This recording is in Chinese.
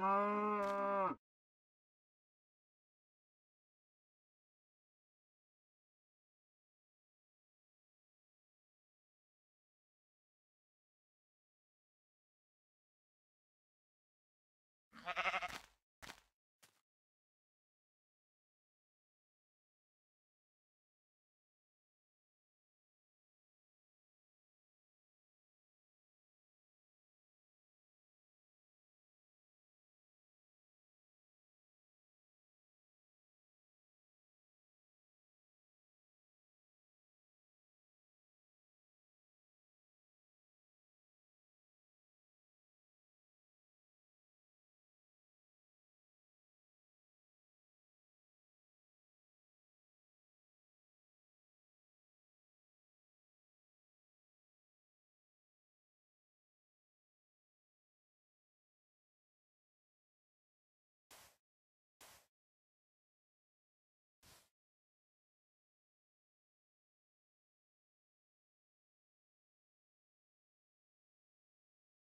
啊